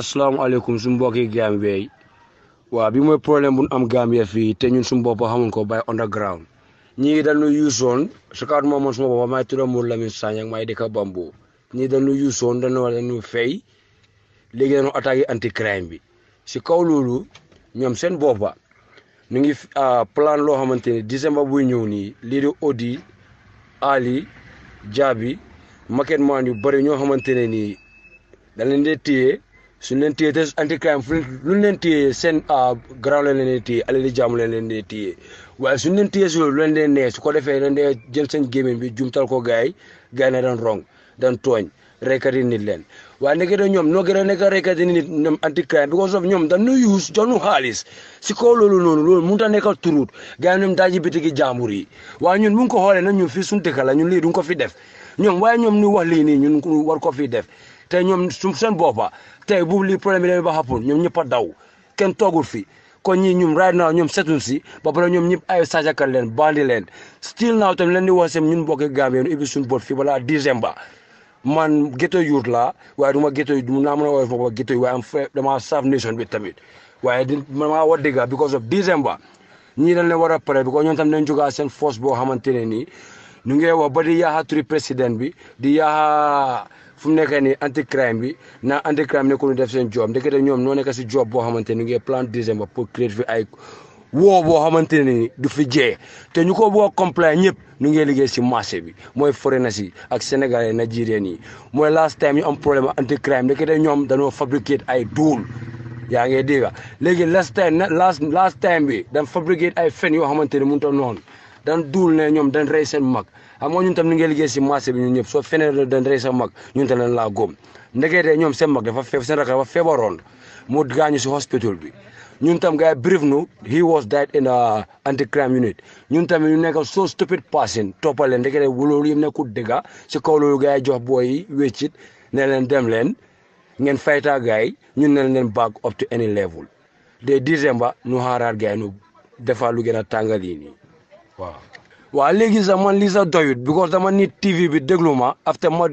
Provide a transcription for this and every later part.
asalaamaaleykum suñu mbokki Gambie yi waaw bi mooy problème bu am Gambie fii te ñun suñu bopp xamuñ ko by underground ñii dañu yuusoon su kaat moom man suma bopp maay turam Mour Lamine Sagne ak maay dëkk Bambo ñii dañu yuusoon dañu war dañu fay léegi dañu attaqué anti crime bi si kaw loolu ñoom seen boppa ñu ngi ah, plan loo xamante ni décembre buy ñëw nii lii di Odi Ali Jaabi maket maan yu bëri ñoo xamante ne nii da leen dee téye suñ leen téye te anti crime fu lu leen téye seen ah, garaaw la leen dee téye alali jàmm la leen dee téye waaye suñ leen téye si loolu lu leen dee nee su ko defee leen dee jël seen gémmiñ bi jumtal ko gaay gaay na dan rong dan tooñ reykati nit leen waaye ndeke de ñoom noo gën a nekk reykati nit ñoom anti crime because of ñoom dañu use joxnu xaalis si kaw loolu noonu loolu mënut a nekk turut gars yi ñoom daaji bitigi jàmbur yi waaye ñun bu ñu ko xoolee na ñun fii suñu dëkk la ñun lii duñ ko fi def ñoom waaye ñoom ñu wax lii nii ñun war ko fii def te ñoom su seen boppa tey bu lii problème bi demee ba xapul ñoom ñëpp a daw kenn toogul fi kon ñii ñoom right now ñoom setuñ si ba pare ñoom ñëpp ay saacakat leen bandi leen still now tam leen di wax seen ñun bokki Gambie ñu ubbi suñu bot fii balaa décembre man ghetto youth laa waaye du ma ghetto du naa mën a woowee foofu ghetto waaye am fe damaa serve nation bi tamit waaye di ma wax dëgg because of décembre ñii dañ leen war a pare bi ko ñoom tam dañ jógaa seen force boo xamante ne nii ñu ngi wax ba di yaaxa turi président bi di yaaxa fu mu nekk nii anti crime bi na anti crime nekkul ñu def seen job ndekete ñoom noo nekk si job boo xamante ni ñu ngi plan deuxième ba pour créer fi ay woo boo xamante ne nii du fi jee te ñu ko boo complet ñëpp nu ngee liggéey si marché bi mooy foreigners yi ak sénégalais nigériens yi mooy last time ñu am problème anti crime ndeke de ñoom dañoo fabricate ay duul yaa ngi dégg léegi last time na last last time bi dañ fabricate ay fen yoo xamante ne mënut a noonu dañ duul ne ñoom dañ rey seen mag xam nga ñun tam ni ngay liggéey si marché bi ñun ñëpp soo fenee dañ rey sa mag ñun tam dañ laa góom ndekee de ñoom seen mag dafa feeb seen rakk dafa feebaroon mu gaañu si hospital bi ñun tam gars yi brief nu he was died in a anti crime unit ñun tamit ñu nekk so stupid person toppale ndekete loolu yëpp nekkul dëgga si kaw loolu gars yi jox booy yi wéccit ne leen dem leen ngeen fayta gars yi ñun ne leen back up to any level de décembre ñu xaaraat gars yi ñu defar lu gën a tàngal yi nii waaw waaw léegi sax man lii sax doyut because dama nit TV bi déglu ma after ma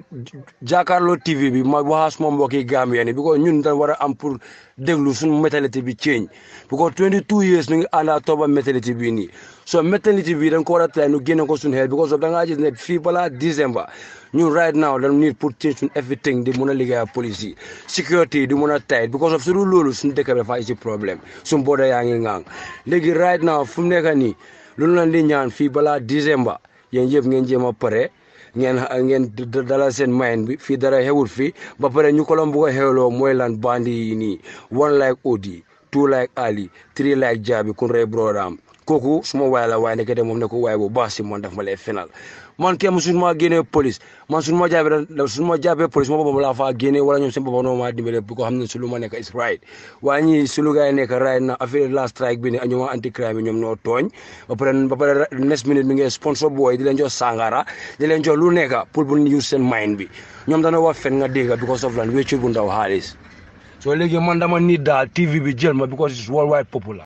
jàkkaarloo TV bi ma waxaas ma mbokki Gambien yi because ñun dañ war a am pour déglu suñu métallité bi change because 22 years ñu ngi ànd ak tooba métallité bii nii so métallité bii dañ ko war a try nu génne ko suñu xel because of da ngaa gis ne fii balaa December ñun right now dañ need pour change suñu everything di mun a liggéey ak police yi sécurité yi di mun a tight because of su dul loolu suñu dëkk bi dafa ci problème suñu booda yaa ngi ŋaang léegi right now fu mu nekk nii loolu lañ di ñaan fii balaa December yéen yëpp ngeen jéem a pare ngeen ngeen dalal seen mayen bi fii dara xewul fii ba pare ñu ko doon bugg a xewloo mooy lan bandi yi nii one like Odi two like Ali three like Jabi kun rey brodaam kooku suma waay la waaye nekkete moom ne ko waay bu baax si man daf ma lay fenal man kenn suñu ma génnee police man suñu ma jàppee da suñu ma jàppee police ma boppam laa faa génnee wala ñoom seen boppam noo maa dimbale bu ko xam ne su lu ma nekk is right waaye ñii su lu gars yi nekk right na affaire la strike bi ne ñoom anti crime bi ñoom noo tooñ ba pare ba pare next minute mi ngi sponsor booy di leen jox sangara di leen jox lu nekk pour bu ñu use seen mind bi ñoom dana wax fen nga dégg because of lan wéccul bu ndaw xaalis so léegi man dama nit daal TV bi jël ma because it's worldwide popular